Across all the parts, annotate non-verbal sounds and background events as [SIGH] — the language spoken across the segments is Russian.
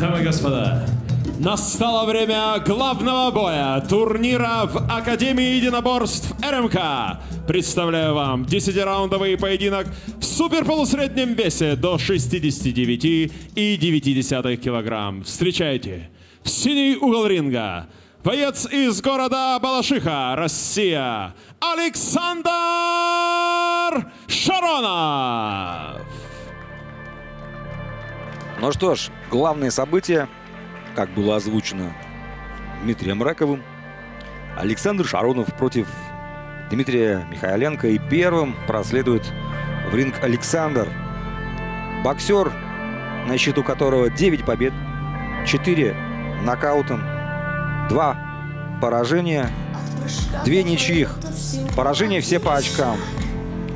Дамы и господа, настало время главного боя турнира в Академии единоборств РМК. Представляю вам 10-раундовый поединок в суперполусреднем весе до 69,9 килограмм. Встречайте, в синий угол ринга, боец из города Балашиха, Россия, Александр Шаронов. Ну что ж, главные события, как было озвучено Дмитрием Раковым. Александр Шаронов против Дмитрия Михайленко. И первым проследует в ринг Александр. Боксер, на счету которого 9 побед, 4 нокаутом, 2 поражения, 2 ничьих. Поражения все по очкам.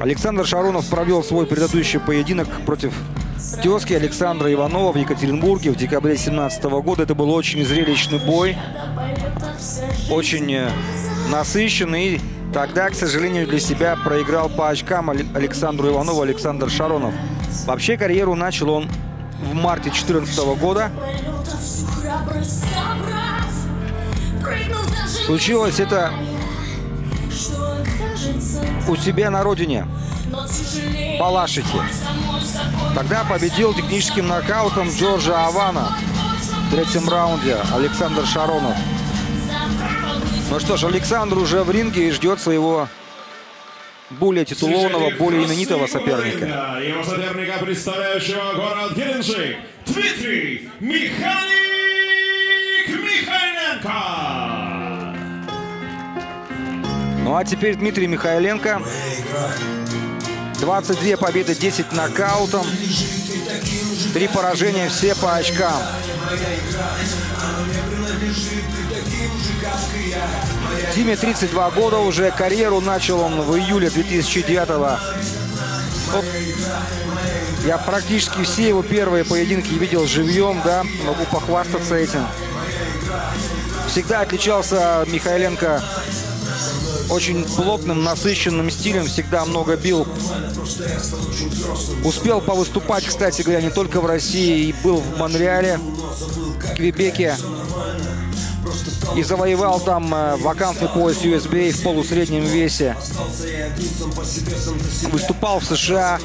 Александр Шаронов провел свой предыдущий поединок против тезки Александра Иванова в Екатеринбурге в декабре 2017 года. Это был очень зрелищный бой, очень э, насыщенный. Тогда, к сожалению, для себя проиграл по очкам Александру Иванову Александр Шаронов. Вообще карьеру начал он в марте 2014 года. Случилось это у себя на родине, Палашихе. Тогда победил техническим нокаутом Джорджа Авана в третьем раунде Александр Шаронов. Ну что ж, Александр уже в ринге и ждет своего более титулованного, более именитого соперника. Его соперника, представляющего город Геленджик, Дмитрий Михайлик Михайленко. Ну а теперь Дмитрий Михайленко. 22 победы, 10 нокаутом. Три поражения, все по очкам. Диме 32 года уже. Карьеру начал он в июле 2009 -го. Я практически все его первые поединки видел живьем, да, могу похвастаться этим. Всегда отличался Михайленко очень плотным, насыщенным стилем, всегда много бил. Успел повыступать, кстати говоря, не только в России, и был в Монреале, Квебеке. И завоевал там э, вакантный пояс USB в полусреднем весе. Выступал в США.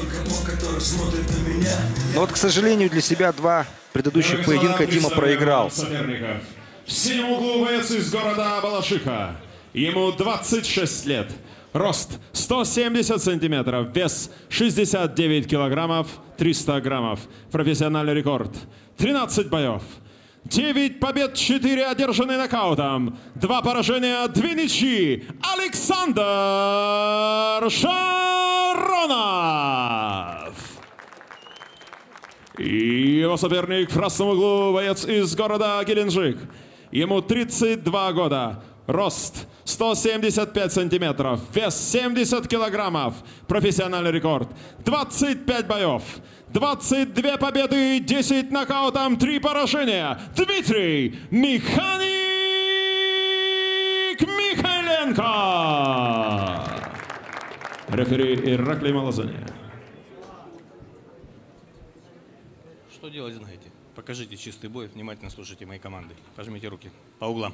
Но вот, к сожалению, для себя два предыдущих поединка Дима проиграл. В синем углу боец из города Балашиха. Ему 26 лет. Рост 170 сантиметров, вес 69 килограммов, 300 граммов. Профессиональный рекорд. 13 боев. 9 побед, 4 одержаны нокаутом. 2 поражения, 2 ничьи. Александр Шаронов. И его соперник в красном углу, боец из города Геленджик. Ему 32 года. Рост 175 сантиметров, вес 70 килограммов, профессиональный рекорд, 25 боев, 22 победы, 10 нокаутом, 3 поражения. Дмитрий Механик Михайленко. Рефери Ираклий Малазония. Что делать знаете? Покажите чистый бой, внимательно слушайте мои команды. Пожмите руки по углам.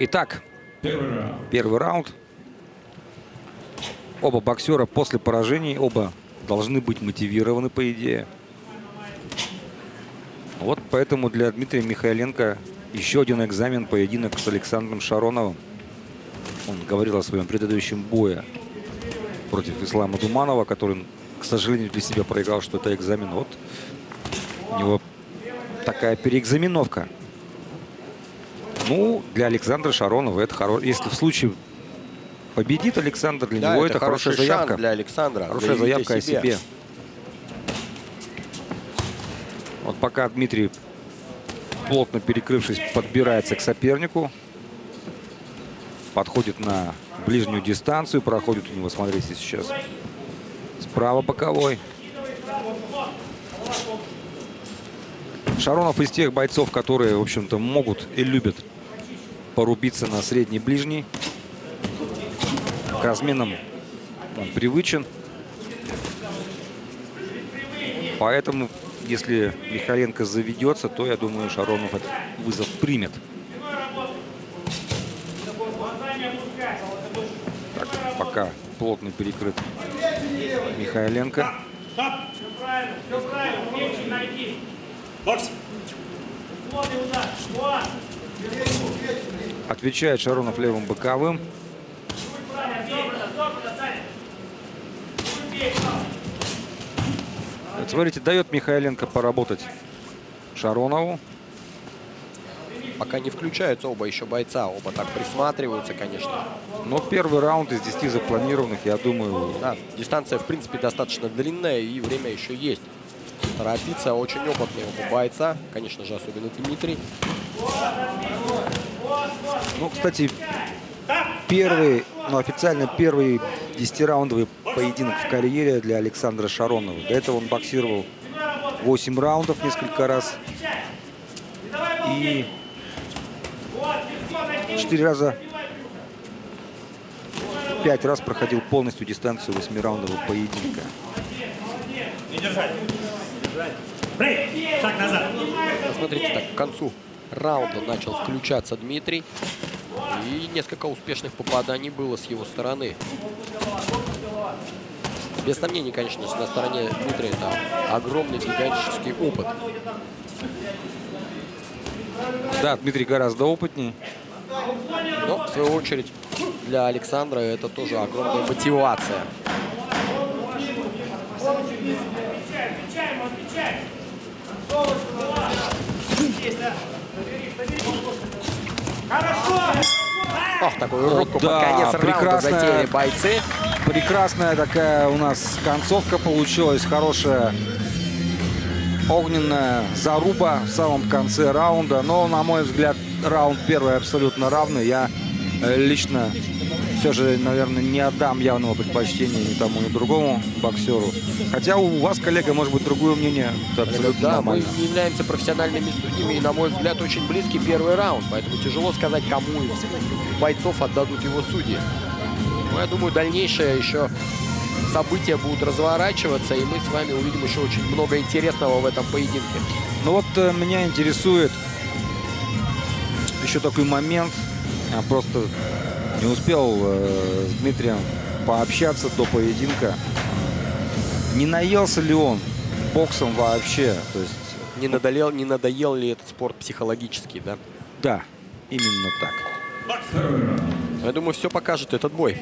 Итак, первый раунд. Оба боксера после поражений, оба должны быть мотивированы, по идее. Вот поэтому для Дмитрия Михайленко еще один экзамен, поединок с Александром Шароновым. Он говорил о своем предыдущем бое против Ислама Думанова, который, к сожалению, для себя проиграл, что это экзамен. Вот у него такая переэкзаменовка. Ну, для Александра Шаронова это хорошо. Если в случае победит Александр, для да, него это, это хорошая заявка. для Александра. Хорошая заявка о себе. себе. Вот пока Дмитрий, плотно перекрывшись, подбирается к сопернику. Подходит на ближнюю дистанцию. Проходит у него, смотрите, сейчас справа боковой. Шаронов из тех бойцов, которые, в общем-то, могут и любят порубиться на средний ближний. К разменам он привычен. Поэтому, если Михаленко заведется, то, я думаю, Шаронов этот вызов примет. Так, пока плотно перекрыт Михайленко. Отвечает Шаронов левым боковым. Вот смотрите, дает Михайленко поработать Шаронову. Пока не включаются оба еще бойца. Оба так присматриваются, конечно. Но первый раунд из 10 запланированных, я думаю... Да, дистанция, в принципе, достаточно длинная и время еще есть. Торопиться очень опытный оба бойца. Конечно же, особенно Дмитрий. Ну, кстати, первый, ну, официально первый 10-раундовый поединок в карьере для Александра Шаронова. До этого он боксировал 8 раундов несколько раз. И 4 раза, 5 раз проходил полностью дистанцию 8-раундового поединка. Не держать. Шаг назад. Посмотрите, так, к концу раунда начал включаться Дмитрий. И несколько успешных попаданий было с его стороны. Без сомнений, конечно же, на стороне Дмитрия это огромный гигантический опыт. Да, Дмитрий гораздо опытнее. Но, в свою очередь, для Александра это тоже огромная мотивация. Ох, такую рубку да, под конец раунда затеяли бойцы. Прекрасная такая у нас концовка получилась. Хорошая огненная заруба в самом конце раунда. Но, на мой взгляд, раунд первый абсолютно равный. Я лично все же, наверное, не отдам явного предпочтения ни тому, ни другому боксеру. Хотя у вас, коллега, может быть другое мнение. Это абсолютно Да, мы нормально. не являемся профессиональными судьями, и, на мой взгляд, очень близкий первый раунд. Поэтому тяжело сказать, кому из бойцов отдадут его судьи. Но я думаю, дальнейшее еще события будут разворачиваться, и мы с вами увидим еще очень много интересного в этом поединке. Ну вот э, меня интересует еще такой момент. Просто не успел э, с Дмитрием пообщаться до поединка. Не наелся ли он боксом вообще? То есть, Не надоел, не надоел ли этот спорт психологически, да? да, именно так. Я думаю, все покажет этот бой.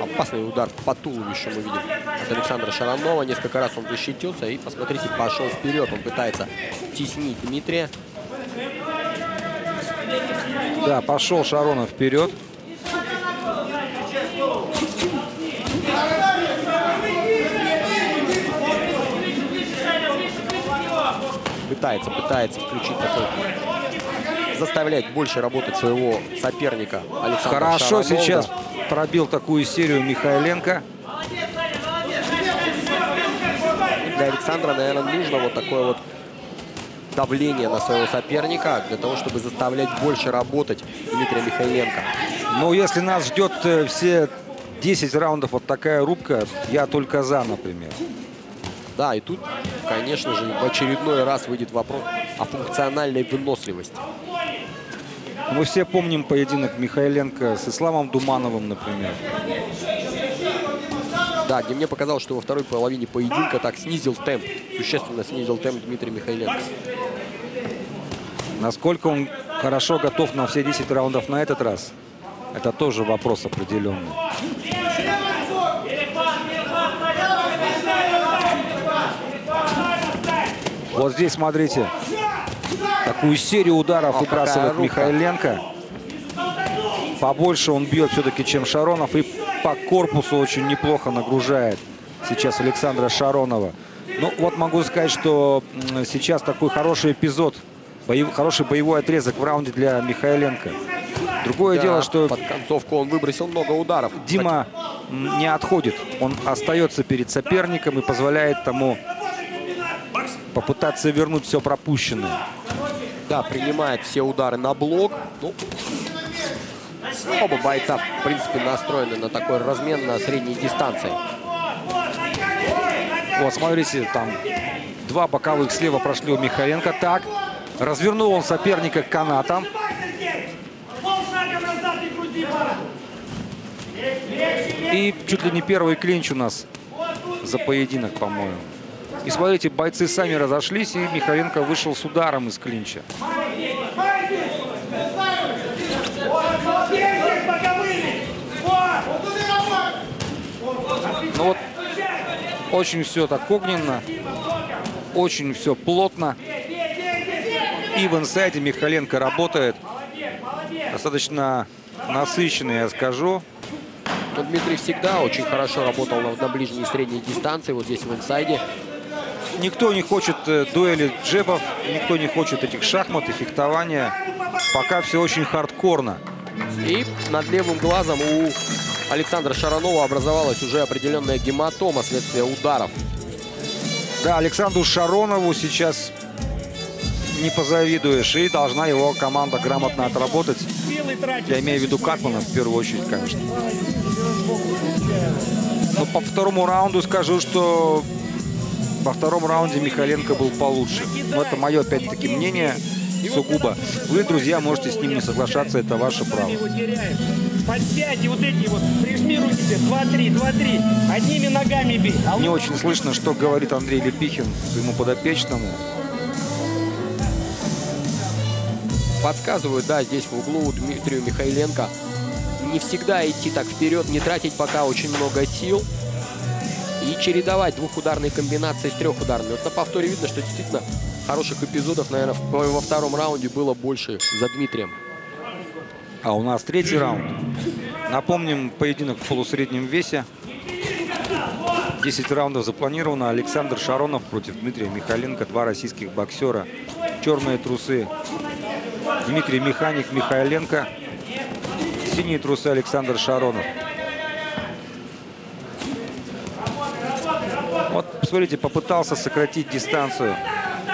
Опасный удар по туловищу мы видим от Александра Шаранова. Несколько раз он защитился и, посмотрите, пошел вперед. Он пытается теснить Дмитрия. Да, пошел Шаронов вперед. Пытается, пытается включить такой... Заставлять больше работать своего соперника Александра Хорошо Шаранова. сейчас пробил такую серию Михайленко. Для Александра, наверное, нужно вот такое вот давление на своего соперника для того, чтобы заставлять больше работать Дмитрия Михайленко. Но если нас ждет э, все 10 раундов вот такая рубка, я только за, например. Да, и тут, конечно же, в очередной раз выйдет вопрос о функциональной выносливости. Мы все помним поединок Михайленко с Исламом Думановым, например. Да, где мне показалось, что во второй половине поединка так снизил темп, существенно снизил темп Дмитрий Михайленко. Насколько он хорошо готов на все 10 раундов на этот раз, это тоже вопрос определенный. Вот здесь, смотрите, такую серию ударов Ох, выбрасывает. Михайленко. Побольше он бьет все-таки, чем Шаронов. И по корпусу очень неплохо нагружает сейчас Александра Шаронова. Ну, вот могу сказать, что сейчас такой хороший эпизод, боев- хороший боевой отрезок в раунде для Михайленко. Другое Да, дело, что под концовку он выбросил много ударов. Дима м, не отходит. Он остается перед соперником и позволяет тому попытаться вернуть все пропущенное. Да, Да, принимает все удары на блок. Ну, оба бойца, в принципе, настроены на такой размен на средней дистанции. Вот, смотрите, там два боковых слева прошли у Михаенко. Так, развернул он соперника к канатам. И чуть ли не первый клинч у нас за поединок, по-моему. И смотрите, бойцы сами разошлись, и Михаенко вышел с ударом из клинча. Ну вот, очень все так огненно, очень все плотно. И в инсайде Михаленко работает. Достаточно насыщенно, я скажу. Но Дмитрий всегда очень хорошо работал на, на ближней и средней дистанции, вот здесь в инсайде. Никто не хочет э, дуэли джебов, никто не хочет этих шахмат и фехтования. Пока все очень хардкорно. И над левым глазом у Александра Шаронова образовалась уже определенная гематома следствие ударов. Да, Александру Шаронову сейчас не позавидуешь. И должна его команда грамотно отработать. Я имею в виду Катмана в первую очередь, конечно. Но по второму раунду скажу, что во втором раунде Михаленко был получше. Но это мое, опять-таки, мнение сугубо. Вы, друзья, можете с ним не соглашаться, это ваше право. Подсядьте вот эти вот, прижми руки себе, 2-3, 2-3, одними ногами бей. Не очень слышно, что говорит Андрей Лепихин своему подопечному. Подсказывают, да, здесь в углу Дмитрию Михайленко. Не всегда идти так вперед, не тратить пока очень много сил. И чередовать двухударные комбинации с трехударными. Вот на повторе видно, что действительно хороших эпизодов, наверное, во втором раунде было больше за Дмитрием. А у нас третий раунд. Напомним, поединок в полусреднем весе. 10 раундов запланировано. Александр Шаронов против Дмитрия Михайленко. Два российских боксера. Черные трусы. Дмитрий Механик Михайленко. Синие трусы Александр Шаронов. Вот, посмотрите, попытался сократить дистанцию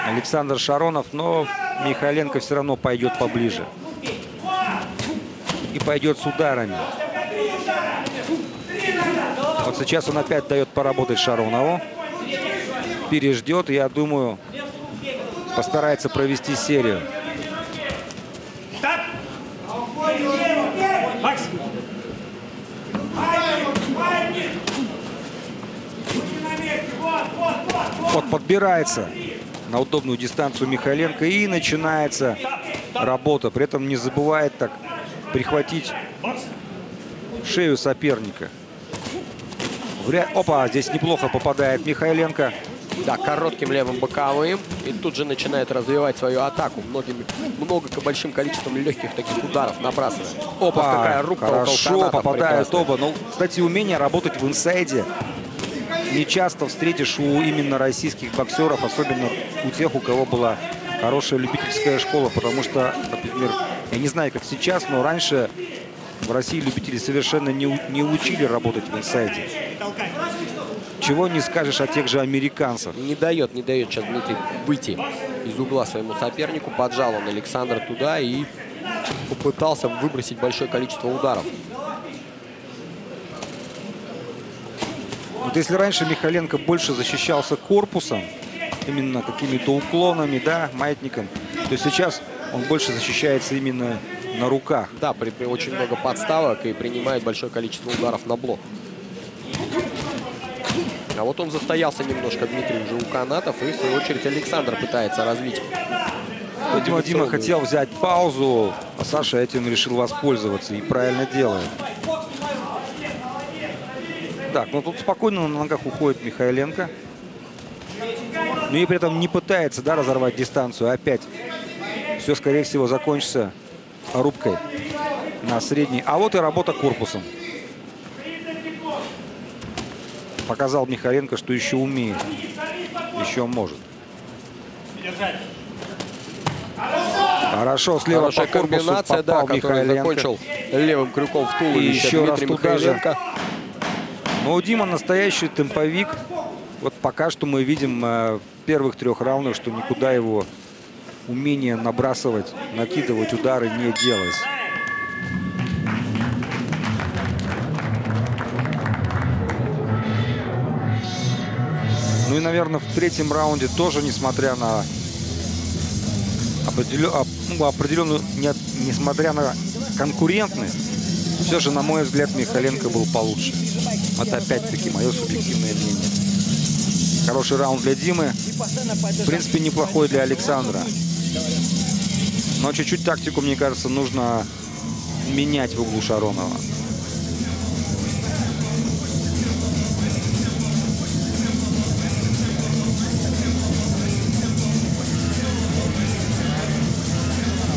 Александр Шаронов, но Михайленко все равно пойдет поближе и пойдет с ударами. Вот сейчас он опять дает поработать Шаронову. Переждет, я думаю, постарается провести серию. Вот подбирается на удобную дистанцию Михайленко и начинается работа. При этом не забывает так прихватить шею соперника. Вряд... Опа, здесь неплохо попадает Михайленко. Да, коротким левым боковым. И тут же начинает развивать свою атаку. Многими, много большим количеством легких таких ударов набрасывает. Опа, какая рука Хорошо попадают прекрасная. оба. Ну, кстати, умение работать в инсайде не часто встретишь у именно российских боксеров, особенно у тех, у кого была хорошая любительская школа, потому что, например, я не знаю, как сейчас, но раньше в России любители совершенно не, не учили работать в инсайде. Чего не скажешь о тех же американцах. Не дает, не дает сейчас Дмитрий выйти из угла своему сопернику. Поджал он Александра туда и попытался выбросить большое количество ударов. Вот если раньше Михаленко больше защищался корпусом, именно какими-то уклонами, да, маятником, то сейчас он больше защищается именно на руках. Да, при, при очень много подставок и принимает большое количество ударов на блок. А вот он застоялся немножко, Дмитрий, уже у канатов. И, в свою очередь, Александр пытается развить. Видимо, Дима хотел взять паузу, а Саша этим решил воспользоваться и правильно делает. Так, ну тут спокойно на ногах уходит Михайленко. Но и при этом не пытается да, разорвать дистанцию. Опять все, скорее всего, закончится рубкой на средней. А вот и работа корпусом. Показал Михайленко, что еще умеет. Еще может. Хорошо, слева Хорошая по корпусу комбинация, да, попал который Михайленко. закончил левым крюком в туловище еще раз Дмитрий туда же. Но у Дима настоящий темповик. Вот пока что мы видим э, в первых трех раундах, что никуда его умение набрасывать, накидывать удары не делалось. Ну и, наверное, в третьем раунде тоже, несмотря на определен, ну, определенную, не, несмотря на конкурентность, все же, на мой взгляд, Михаленко был получше. Это опять-таки мое субъективное мнение. Хороший раунд для Димы. В принципе, неплохой для Александра. Но чуть-чуть тактику, мне кажется, нужно менять в углу Шаронова.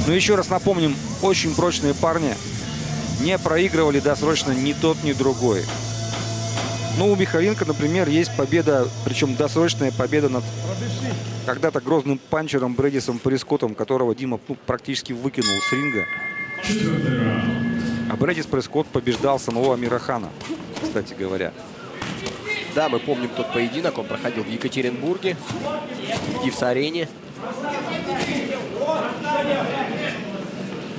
Но еще раз напомним, очень прочные парни не проигрывали досрочно ни тот, ни другой. Ну, у Михаленко, например, есть победа, причем досрочная победа над когда-то грозным панчером Брэдисом Прескоттом, которого Дима ну, практически выкинул с ринга. А Брэдис Прескотт побеждал самого Амирахана, кстати говоря. Да, мы помним тот поединок. Он проходил в Екатеринбурге, в Дивс-арене.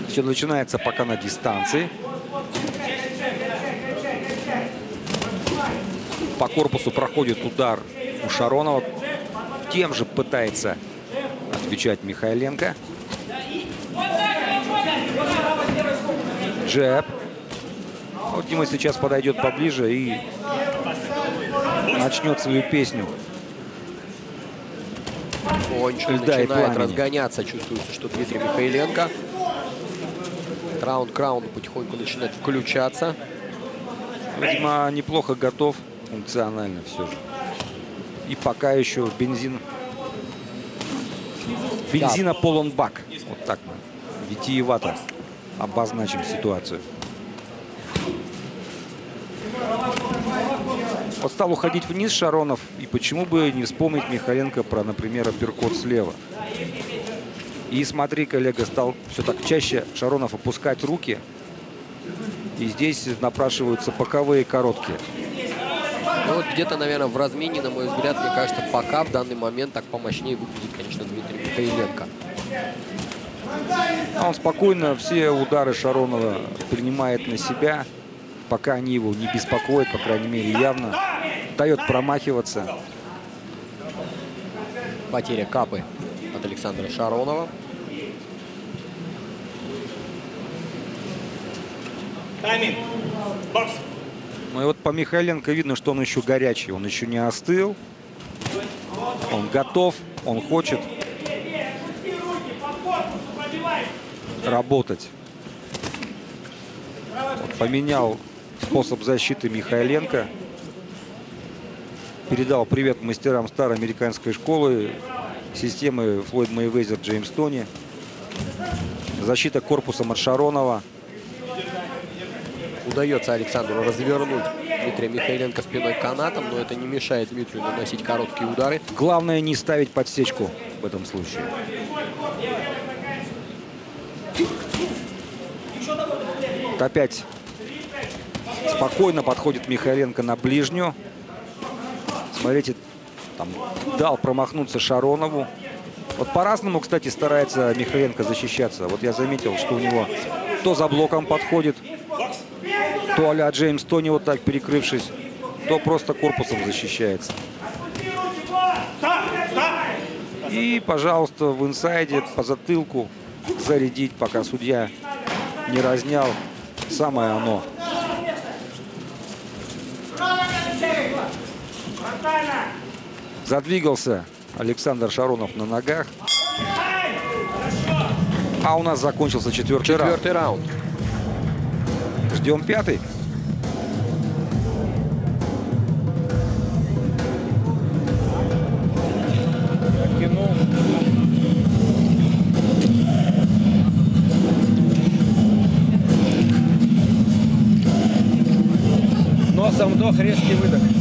Все начинается пока на дистанции. По корпусу проходит удар у Шаронова. Тем же пытается отвечать Михайленко. Джеб. Вот Дима сейчас подойдет поближе и начнет свою песню. Потихонечку начинает разгоняться. Чувствуется, что Дмитрий Михайленко. Раунд к раунду потихоньку начинает включаться. Видимо, неплохо готов функционально все же. И пока еще бензин... Бензина да. полон бак. Вот так мы витиевато обозначим ситуацию. Вот стал уходить вниз Шаронов. И почему бы не вспомнить Михаленко про, например, апперкот слева. И смотри, коллега, стал все так чаще Шаронов опускать руки. И здесь напрашиваются боковые короткие. Ну, вот где-то, наверное, в размене, на мой взгляд, мне кажется, пока в данный момент так помощнее выглядит, конечно, Дмитрий Михайленко. Он спокойно все удары Шаронова принимает на себя, пока они его не беспокоят, по крайней мере, явно. Дает промахиваться. Потеря капы от Александра Шаронова. Тайминг. Бокс. Ну и вот по Михайленко видно, что он еще горячий, он еще не остыл. Он готов, он хочет работать. Поменял способ защиты Михайленко. Передал привет мастерам старой американской школы, системы Флойд Мейвезер Джеймс Тони. Защита корпусом от Шаронова. Удается Александру развернуть Дмитрия Михайленко спиной канатом, но это не мешает Дмитрию наносить короткие удары. Главное не ставить подсечку в этом случае. Опять спокойно подходит Михайленко на ближнюю. Смотрите, там дал промахнуться Шаронову. Вот по-разному, кстати, старается Михайленко защищаться. Вот я заметил, что у него то за блоком подходит, то а Джеймс Тони вот так перекрывшись, то просто корпусом защищается. И, пожалуйста, в инсайде по затылку зарядить, пока судья не разнял. Самое оно. Задвигался Александр Шаронов на ногах. А у нас закончился четвертый, четвертый раунд. раунд. Ждем пятый. Носом вдох, резкий выдох.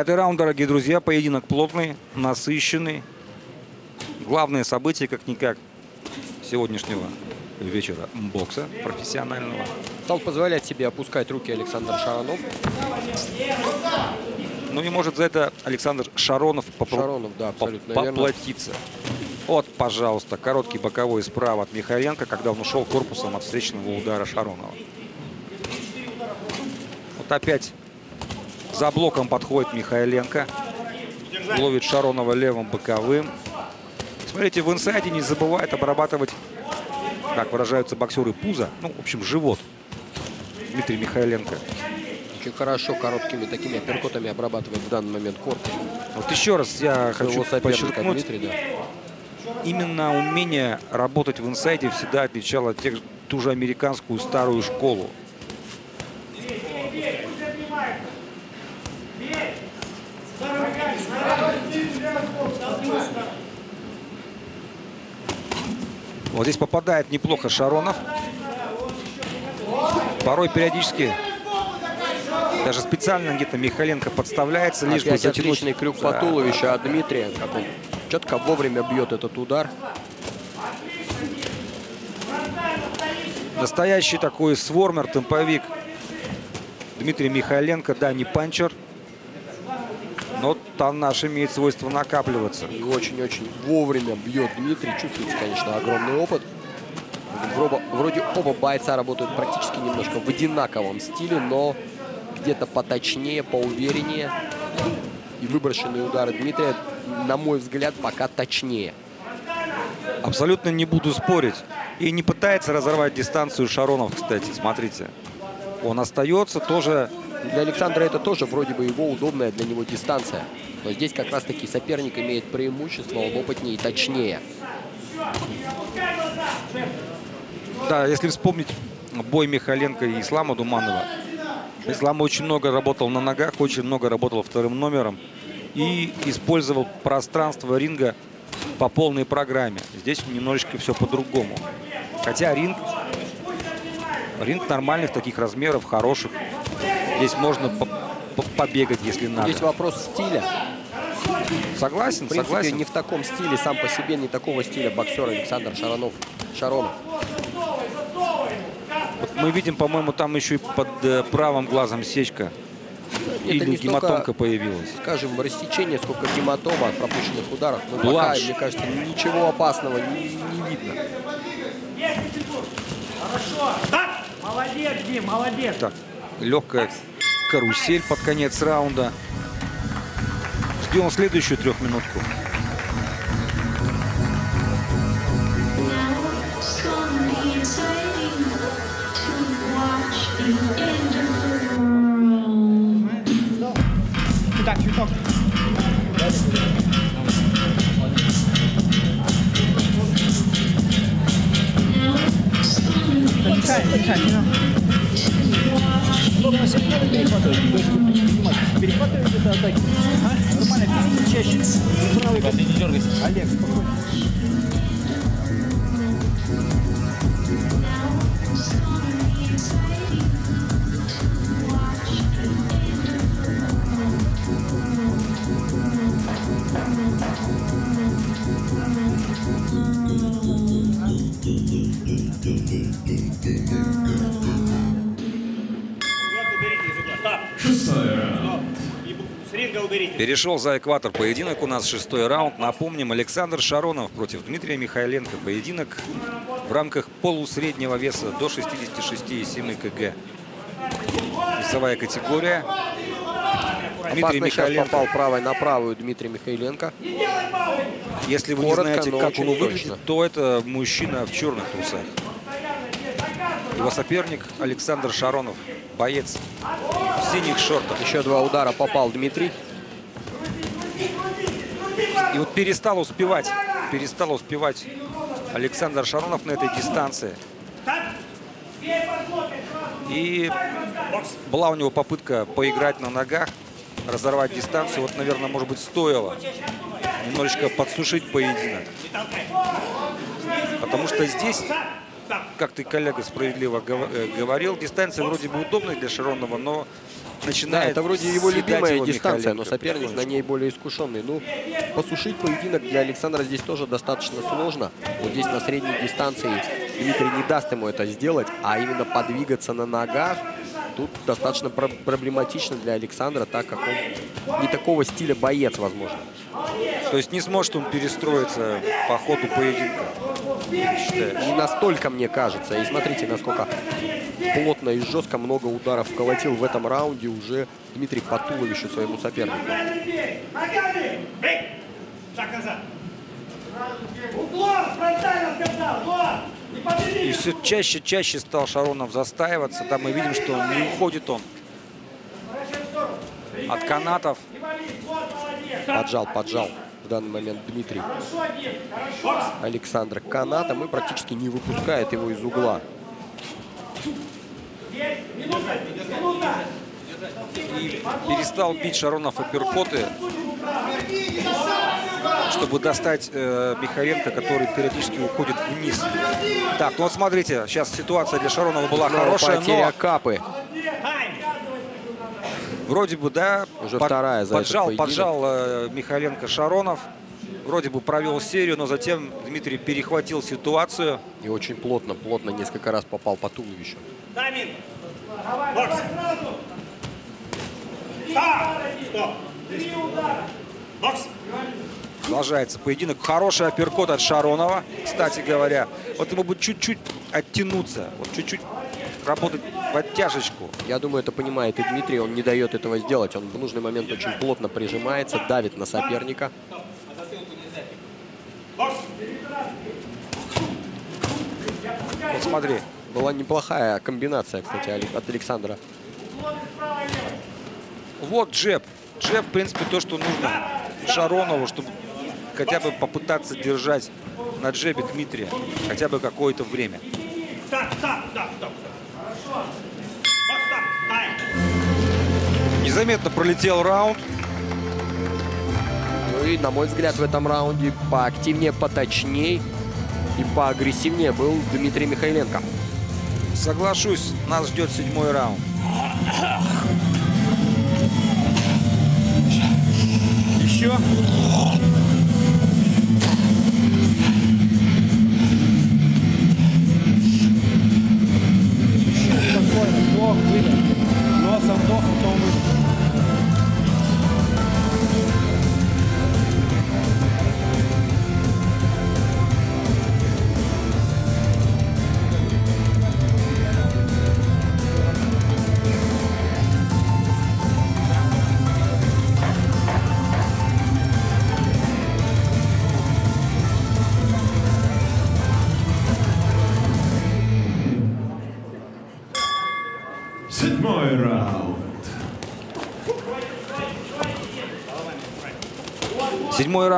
Пятый раунд, дорогие друзья. Поединок плотный, насыщенный. Главное событие, как-никак, сегодняшнего вечера бокса профессионального. Стал позволять себе опускать руки Александр Шаронов. Ну и может за это Александр Шаронов, попро- Шаронов, да, абсолютно поплатиться. Вот, пожалуйста, короткий боковой справа от Михайленко, когда он ушел корпусом от встречного удара Шаронова. Вот опять за блоком подходит Михайленко. Ловит Шаронова левым боковым. Смотрите, в инсайде не забывает обрабатывать, как выражаются боксеры, пузо. Ну, в общем, живот. Дмитрий Михайленко. Очень хорошо короткими такими апперкотами обрабатывает в данный момент корпус. Вот еще раз я хочу Своего подчеркнуть, Дмитрий, да. именно умение работать в инсайде всегда отличало тех, ту же американскую старую школу. Вот здесь попадает неплохо Шаронов. Порой периодически даже специально где-то Михаленко подставляется, лишь бы Опять затянуть. отличный крюк по Да. туловищу от Дмитрия. Как он четко вовремя бьет этот удар. Настоящий такой свормер, темповик. Дмитрий Михайленко, да, не панчер. Но там наш имеет свойство накапливаться. И очень-очень вовремя бьет Дмитрий. Чувствуется, конечно, огромный опыт. Вроде, вроде оба бойца работают практически немножко в одинаковом стиле, но где-то поточнее, поувереннее. И выброшенные удары Дмитрия, на мой взгляд, пока точнее. Абсолютно не буду спорить. И не пытается разорвать дистанцию Шаронов, кстати, смотрите. Он остается тоже... Для Александра это тоже вроде бы его удобная для него дистанция. Но здесь как раз-таки соперник имеет преимущество, он опытнее и точнее. Да, если вспомнить бой Михаленко и Ислама Думанова. Ислам очень много работал на ногах, очень много работал вторым номером. И использовал пространство ринга по полной программе. Здесь немножечко все по-другому. Хотя ринг, ринг нормальных таких размеров, хороших. Здесь можно по- по- побегать, если надо. Здесь вопрос стиля. Согласен, В принципе, согласен. не в таком стиле, сам по себе не такого стиля боксер Александр Шаронов. Шаронов. Мы видим, по-моему, там еще и под э, правым глазом сечка. Или не столько- гематомка появилась. Скажем, рассечение, сколько гематома от пропущенных ударов. Но пока, Бланш. мне кажется, ничего опасного не, не видно. Молодец, Дим, молодец. Так, легкая карусель под конец раунда. Ждем следующую трехминутку. Be exciting to watch Олег. Перешел за экватор поединок. У нас шестой раунд. Напомним, Александр Шаронов против Дмитрия Михайленко. Поединок в рамках полусреднего веса до 66,7 кг. Весовая категория. Дмитрий Опасно Михайленко. попал правой на правую Дмитрий Михайленко. Если вы Коротко, не знаете, как он выглядит, точно. то это мужчина в черных трусах. Его соперник Александр Шаронов. Боец в синих шортах. Еще два удара попал Дмитрий. Вот перестал успевать, перестал успевать Александр Шаронов на этой дистанции. И была у него попытка поиграть на ногах, разорвать дистанцию. Вот, наверное, может быть, стоило немножечко подсушить поединок. Потому что здесь, как ты, коллега, справедливо э, говорил, дистанция вроде бы удобная для Шаронова, но начинает Да, это вроде его любимая его дистанция, но соперник на ней более искушенный. Ну, посушить поединок для Александра здесь тоже достаточно сложно. Вот здесь на средней дистанции Дмитрий не даст ему это сделать, а именно подвигаться на ногах тут достаточно про- проблематично для Александра, так как он не такого стиля боец, возможно. То есть не сможет он перестроиться по ходу поединка. Не настолько, мне кажется. И смотрите, насколько плотно и жестко много ударов колотил в этом раунде уже Дмитрий по туловищу своему сопернику. И все чаще, чаще стал Шаронов застаиваться. Там мы видим, что не уходит он от канатов. Поджал, поджал в данный момент Дмитрий Александра канатом и практически не выпускает его из угла. И перестал бить Шаронов апперкоты, чтобы достать э, Михаленко, который периодически уходит вниз. Так, ну вот смотрите, сейчас ситуация для Шаронова была Снова хорошая, потеря но капы. вроде бы, да, Уже вторая за поджал, поджал э, Михаленко Шаронов. Вроде бы провел серию, но затем Дмитрий перехватил ситуацию. И очень плотно, плотно несколько раз попал по туловищу. Продолжается поединок. Хороший апперкот от Шаронова, кстати говоря. Вот ему бы чуть-чуть оттянуться, вот чуть-чуть работать в оттяжечку. Я думаю, это понимает и Дмитрий. Он не дает этого сделать. Он в нужный момент очень плотно прижимается, давит на соперника. Вот смотри, Была неплохая комбинация, кстати, от Александра. вот джеб. Джеб, в принципе, то, что нужно Шаронову, чтобы хотя бы попытаться держать на джебе Дмитрия хотя бы какое-то время. Незаметно пролетел раунд. Ну и, на мой взгляд, в этом раунде поактивнее, поточней и поагрессивнее был Дмитрий Михайленко. Соглашусь, нас ждет седьмой раунд. Еще?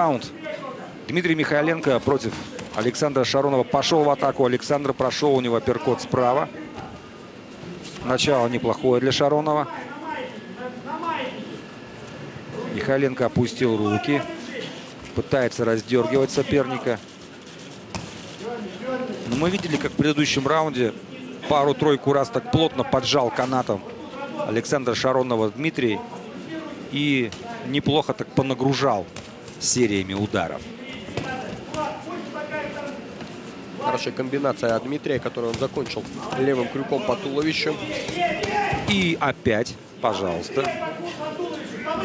Раунд. Дмитрий Михайленко против Александра Шаронова пошел в атаку. Александр прошел у него апперкот справа. Начало неплохое для Шаронова. Михайленко опустил руки. Пытается раздергивать соперника. Но мы видели, как в предыдущем раунде пару-тройку раз так плотно поджал канатом Александра Шаронова Дмитрий. И неплохо так понагружал сериями ударов. Хорошая комбинация от Дмитрия, которую он закончил левым крюком по туловищу. И опять, пожалуйста.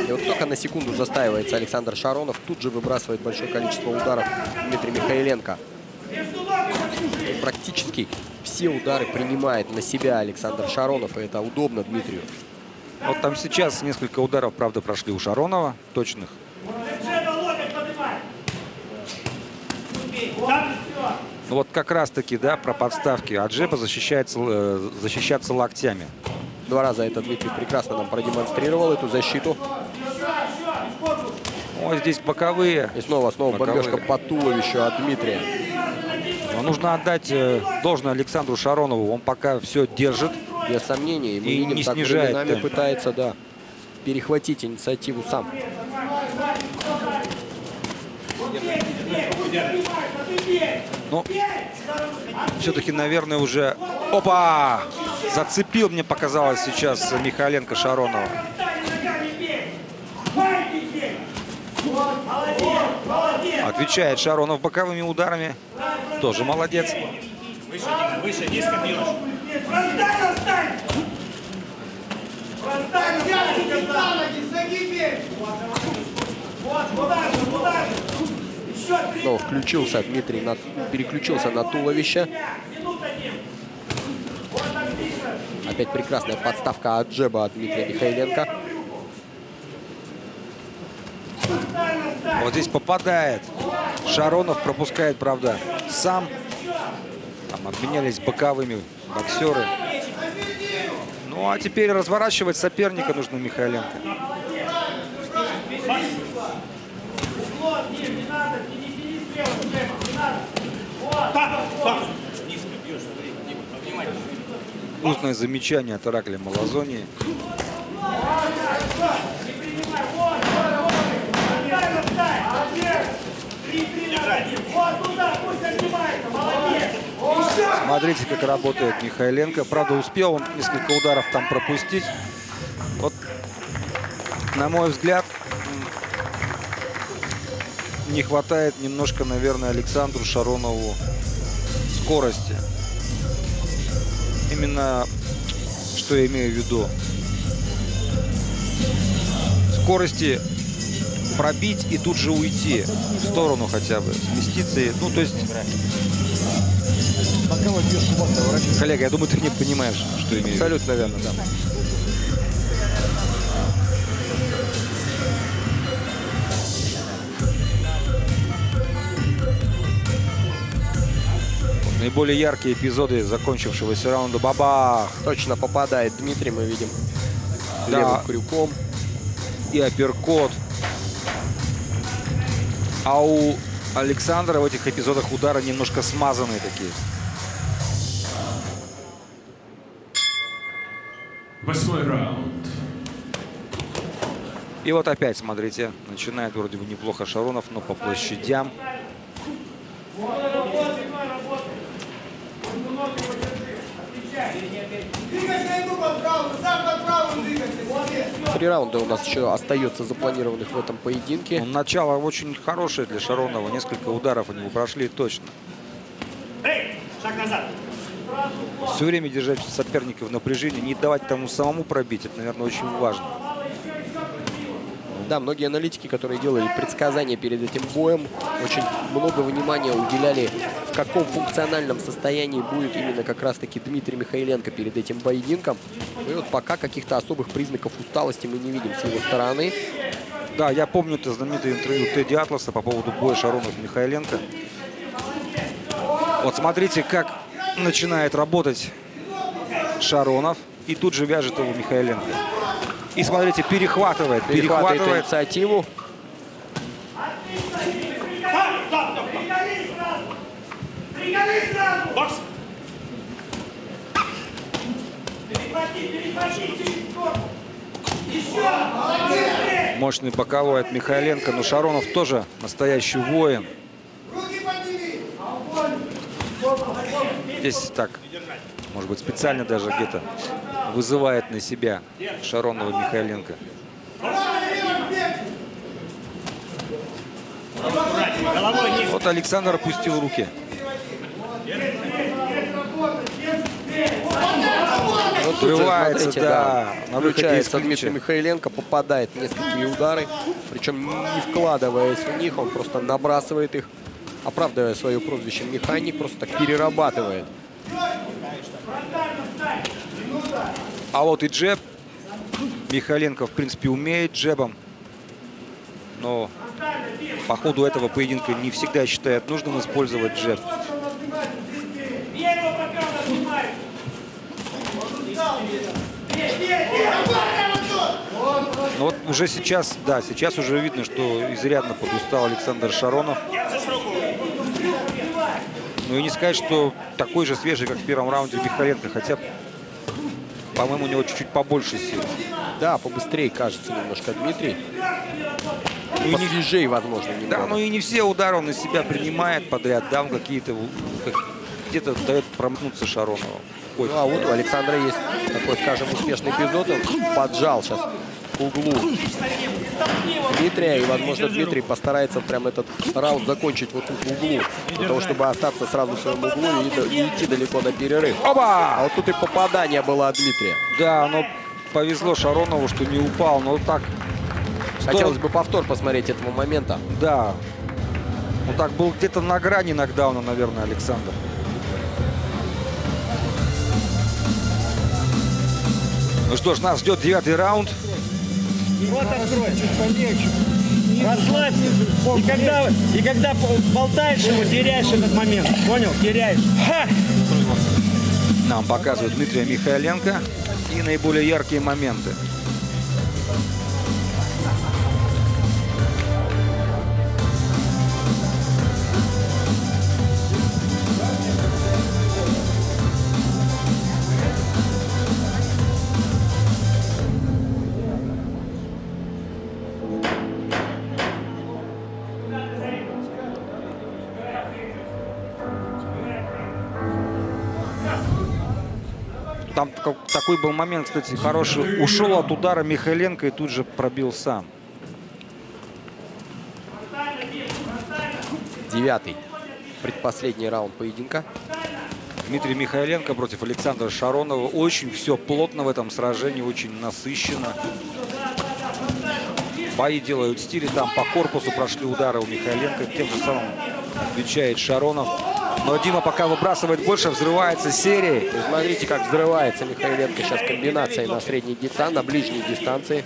И вот только на секунду застаивается Александр Шаронов, тут же выбрасывает большое количество ударов Дмитрий Михайленко. Практически все удары принимает на себя Александр Шаронов, и это удобно Дмитрию. Вот там сейчас несколько ударов, правда, прошли у Шаронова, точных. Ну вот как раз-таки, да, про подставки. А Джеба защищается, э, защищаться локтями. Два раза это Дмитрий прекрасно нам продемонстрировал эту защиту. Ой, здесь боковые. И снова, снова Боковые. бомбежка по туловищу от Дмитрия. Но нужно отдать э, должное Александру Шаронову. Он пока все держит. Без сомнений. Мы И видим, не снижает временами темп. пытается, да, перехватить инициативу сам. Но все-таки, наверное, уже... Опа! Зацепил, мне показалось, сейчас Михайленко Шаронова. Отвечает Шаронов боковыми ударами. Тоже молодец. Выше, выше, низко бьешь. Снова включился Дмитрий, на, переключился на туловище. Опять прекрасная подставка от джеба от Дмитрия Михайленко. Вот здесь попадает. Шаронов пропускает, правда, сам. Там обменялись боковыми боксеры. Ну а теперь разворачивать соперника нужно Михайленко. Низко бьешь, смотри, Дима, повнимательнее. Устное замечание от Иракля Малазони. Смотрите, как работает Михайленко. Правда, успел он несколько ударов там пропустить. Вот, на мой взгляд, не хватает немножко, наверное, Александру Шаронову скорости. Именно что я имею в виду. Скорости пробить и тут же уйти в сторону хотя бы, сместиться. и- Ну, то есть, коллега, я думаю, ты не понимаешь, что имею в виду. Абсолютно верно, да. Наиболее яркие эпизоды закончившегося раунда. Бабах! Точно попадает Дмитрий, мы видим Да. левым крюком. И апперкот. А у Александра в этих эпизодах удары немножко смазанные такие. Восьмой раунд. И вот опять, смотрите, начинает вроде бы неплохо Шаронов, но по площадям. Три раунда у нас еще остается запланированных в этом поединке. Ну, Начало очень хорошее для Шаронова. Несколько ударов у него прошли точно. Все время держать соперника в напряжении, не давать тому самому пробить, это, наверное, очень важно. Да, многие аналитики, которые делали предсказания перед этим боем, очень много внимания уделяли, в каком функциональном состоянии будет именно как раз-таки Дмитрий Михайленко перед этим поединком. Ну и вот пока каких-то особых признаков усталости мы не видим с его стороны. Да, я помню это знаменитое интервью Тедди Атласа по поводу боя Шаронов-Михайленко. Вот смотрите, как начинает работать Шаронов и тут же вяжет его Михайленко. И смотрите, перехватывает, Перехватывает перехватывает. инициативу. Мощный боковой от Михайленко. Но Шаронов тоже настоящий воин. Здесь так, может быть, специально даже где-то вызывает на себя Шаронова Михайленко. Вот Александр опустил руки. Вот Срывается, смотрите, да, из Включается. Дмитрий Михайленко, попадает в несколькие удары. Причем не вкладываясь в них, он просто набрасывает их, оправдывая свое прозвище механик, просто так перерабатывает. А вот и джеб. Михайленко, в принципе, умеет джебом. Но по ходу этого поединка не всегда считает нужным использовать джеб. Но вот уже сейчас, да, сейчас уже видно, что изрядно подустал Александр Шаронов. Ну и не сказать, что такой же свежий, как в первом раунде Михаленко, хотя, по-моему, у него чуть-чуть побольше сил. Да, побыстрее кажется немножко Дмитрий. Ну, и не- возможно, немного. Да, ну и не все удары он на себя принимает подряд, да, он какие-то как- где-то дает промкнуться Шаронову. Ну, а вот у Александра есть такой, скажем, успешный эпизод. Он поджал сейчас к углу Дмитрия. И, возможно, Дмитрий постарается прям этот раунд закончить вот тут в углу. Для того, чтобы остаться сразу в своем углу и, и идти далеко на перерыв. Оба! А вот тут и попадание было от Дмитрия. Да, но повезло Шаронову, что не упал. Но так, Хотелось бы повтор посмотреть этого момента. да. Ну так был где-то на грани нокдауна, наверное, Александр. Ну что ж, нас ждет девятый раунд. Рот открой. Чуть полегче. Расслабься. И когда, и когда болтаешь его, теряешь этот момент. Понял? Теряешь. Ха! Нам показывают Дмитрия Михайленко и наиболее яркие моменты. Такой был момент, кстати, хороший. Ушел от удара Михайленко и тут же пробил сам. Девятый. Предпоследний раунд поединка. Дмитрий Михайленко против Александра Шаронова. Очень все плотно в этом сражении, очень насыщенно. Бои делают стили, там по корпусу прошли удары у Михайленко. Тем же самым отвечает Шаронов. Но Дима пока выбрасывает больше, взрывается серией. И смотрите, как взрывается Михайленко сейчас комбинацией на средней дистанции, на ближней дистанции.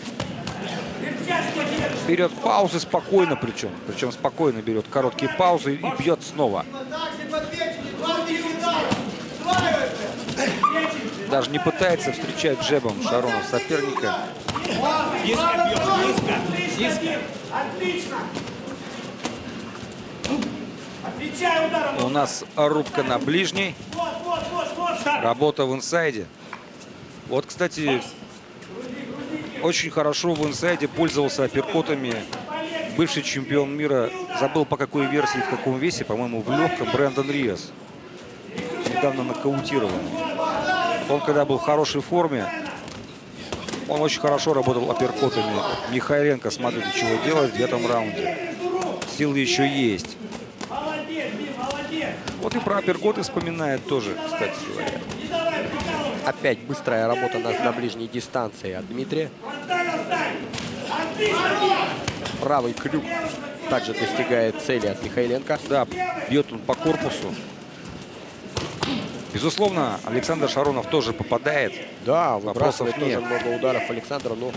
Берет паузы спокойно причем. Причем спокойно берет короткие паузы и бьет снова. Даже не пытается встречать джебом Шаронов соперника. У нас рубка на ближней. Работа в инсайде. Вот, кстати, очень хорошо в инсайде пользовался апперкотами бывший чемпион мира. Забыл по какой версии, в каком весе, по-моему, в легком Брэндон Риас. Недавно нокаутирован. Он, когда был в хорошей форме, он очень хорошо работал апперкотами. Михайленко, смотрите, чего делает в девятом раунде. Силы еще есть. Вот и про апперкоты вспоминает тоже, кстати говоря. Опять быстрая работа на, на ближней дистанции от Дмитрия. Правый крюк также достигает цели от Михайленко. Да, бьет он по корпусу. Безусловно, Александр Шаронов тоже попадает. Да, Вопросов выбрасывает тоже нет. много ударов Александра, но,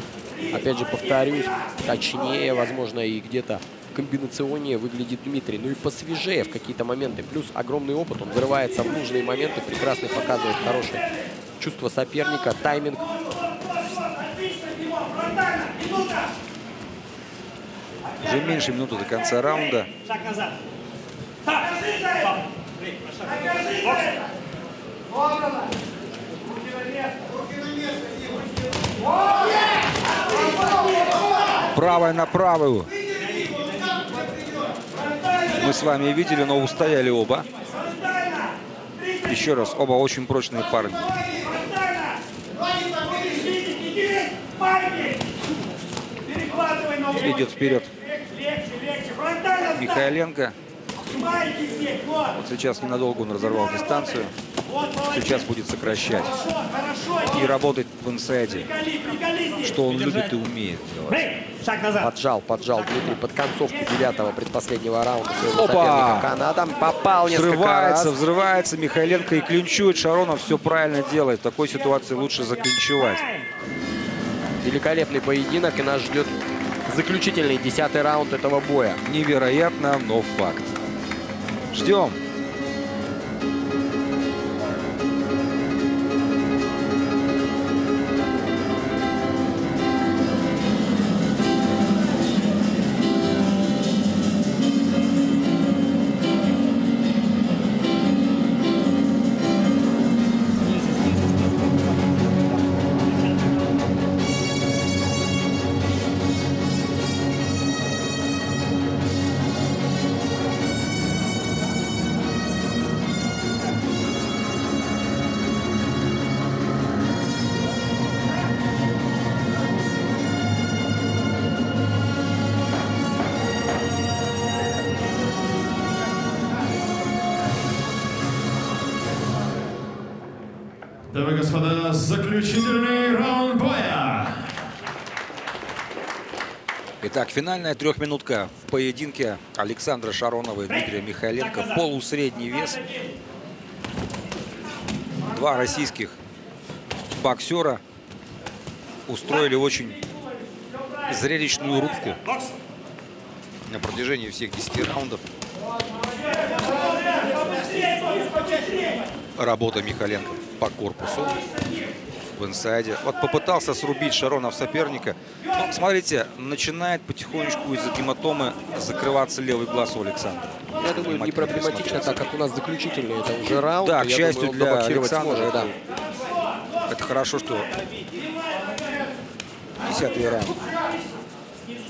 опять же, повторюсь, точнее, возможно, и где-то комбинационнее выглядит Дмитрий. Ну и посвежее в какие-то моменты. Плюс огромный опыт, он взрывается в нужные моменты, прекрасно показывает хорошее чувство соперника, тайминг. Уже меньше минуты до конца раунда. Правая на правую. Мы с вами видели, но устояли оба. Еще раз, оба очень прочные парни. Идет вперед Михайленко. Вот сейчас ненадолго он разорвал дистанцию. Сейчас будет сокращать. И работает в инсайде, что он любит и умеет делать. Поджал, поджал Дмитрий под концовку девятого предпоследнего раунда своего Опа! соперника Канадом. Попал несколько Взрывается, раз. взрывается Михайленко и клинчует. Шаронов все правильно делает. В такой ситуации лучше заклинчевать. Великолепный поединок, и нас ждет заключительный десятый раунд этого боя. Невероятно, но факт. Ждем. Финальная трехминутка в поединке Александра Шаронова и Дмитрия Михайленко. Полусредний вес. Два российских боксера устроили очень зрелищную рубку на протяжении всех 10 раундов. Работа Михаленко по корпусу в инсайде. Вот попытался срубить Шаронов соперника. Ну, смотрите, начинает потихонечку из-за гематомы закрываться левый глаз у Александра. Я думаю, не проблематично, так как у нас заключительный это уже раунд. Да, к счастью думаю, для Александра, сможет, это, да. это хорошо, что десятый раунд.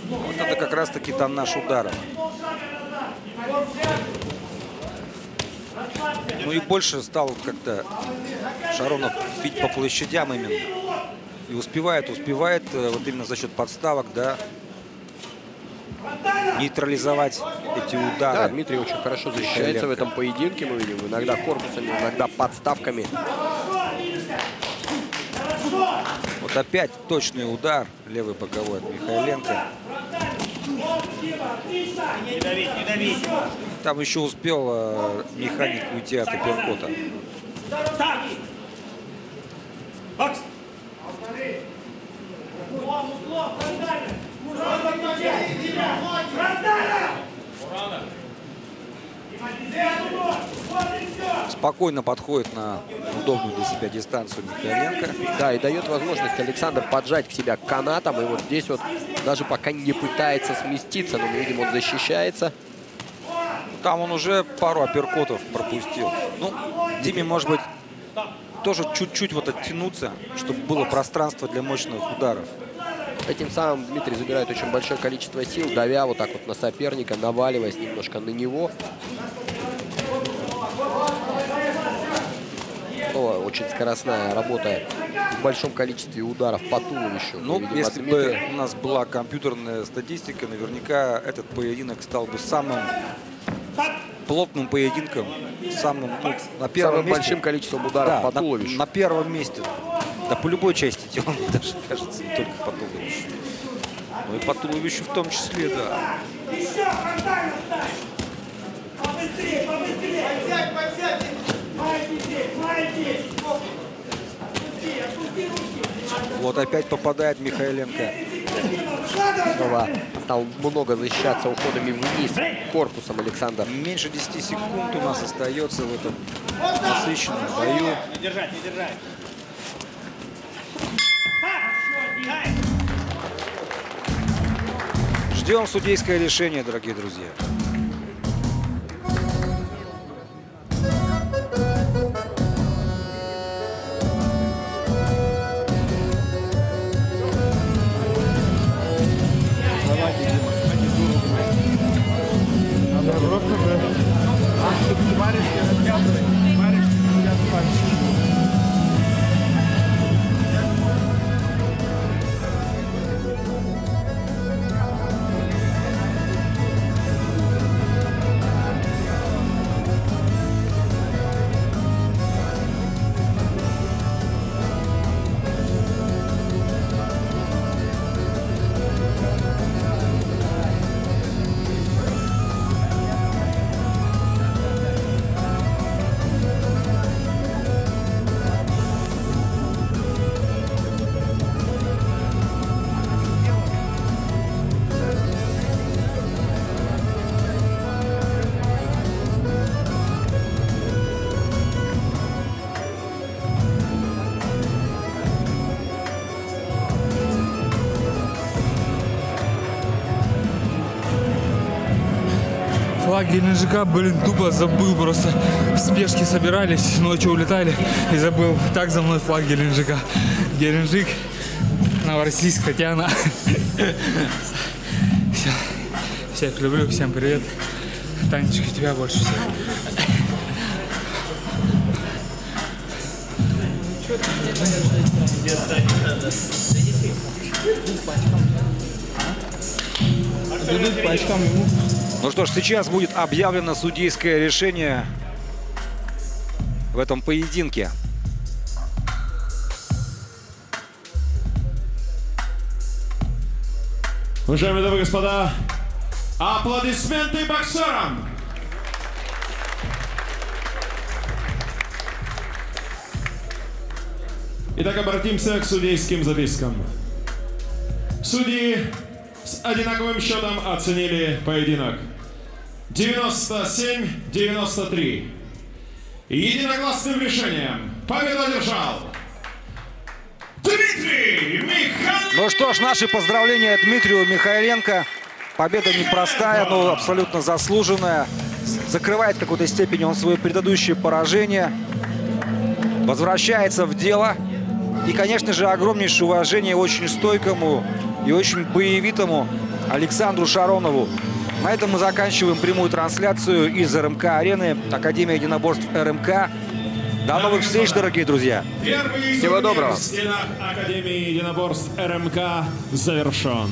Вот это как раз-таки тоннаж удара. Ну и больше стал как-то Шаронов бить по площадям именно. И успевает, успевает э, вот именно за счет подставок, да, нейтрализовать эти Да, удары. Дмитрий очень хорошо защищается в этом поединке. Мы видим иногда корпусами, иногда подставками. Вот опять точный удар левый боковой от Михайленко. Там еще успел э, механик уйти от апперкота. Спокойно подходит на удобную для себя дистанцию Михайленко. Да, и дает возможность Александр поджать к себя канатом. И вот здесь вот даже пока не пытается сместиться, но мы видим, он защищается. Там он уже пару апперкотов пропустил. Ну, Диме, может быть, тоже чуть-чуть вот оттянуться, чтобы было пространство для мощных ударов. Этим самым Дмитрий забирает очень большое количество сил, давя вот так вот на соперника, наваливаясь немножко на него. О, очень скоростная работа в большом количестве ударов по туловищу. Ну, Мы видим от если бы у нас была компьютерная статистика, наверняка этот поединок стал бы самым плотным поединком, самым, ну, на первом Самым месте. большим количеством ударов Да, по на, туловищу. на первом месте. Да по любой части тела, [LAUGHS] даже кажется, не только по туловищу. Ну и по туловищу в том числе, да. Вот опять попадает Михайленко. Снова стал много защищаться уходами вниз корпусом Александр. Меньше 10 секунд у нас остается в этом насыщенном бою. Ждем судейское решение, дорогие друзья. Флаг Геленджика, блин, тупо забыл просто. В спешке собирались, ночью улетали и забыл. Так за мной флаг Геленджика. Геленджик, Новороссийск, Татьяна. Все. Всех люблю, всем привет. Танечка, тебя больше всех. Ну что ж, сейчас будет объявлено судейское решение в этом поединке. Уважаемые дамы и господа, аплодисменты боксерам! Итак, обратимся к судейским запискам. Судьи с одинаковым счетом оценили поединок. 97-93. Единогласным решением победу одержал Дмитрий Михайлов! Ну что ж, наши поздравления Дмитрию Михайленко. Победа непростая, но абсолютно заслуженная. Закрывает в какой-то степени он свое предыдущее поражение. Возвращается в дело. И, конечно же, огромнейшее уважение очень стойкому и очень боевитому Александру Шаронову. На этом мы заканчиваем прямую трансляцию из РМК-арены, Академия единоборств РМК. До новых встреч, дорогие друзья! Всего доброго. в стенах Академии единоборств РМК завершен.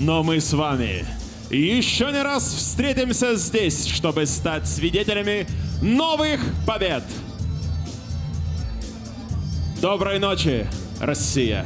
Но мы с вами еще не раз встретимся здесь, чтобы стать свидетелями новых побед. Доброй ночи, Россия!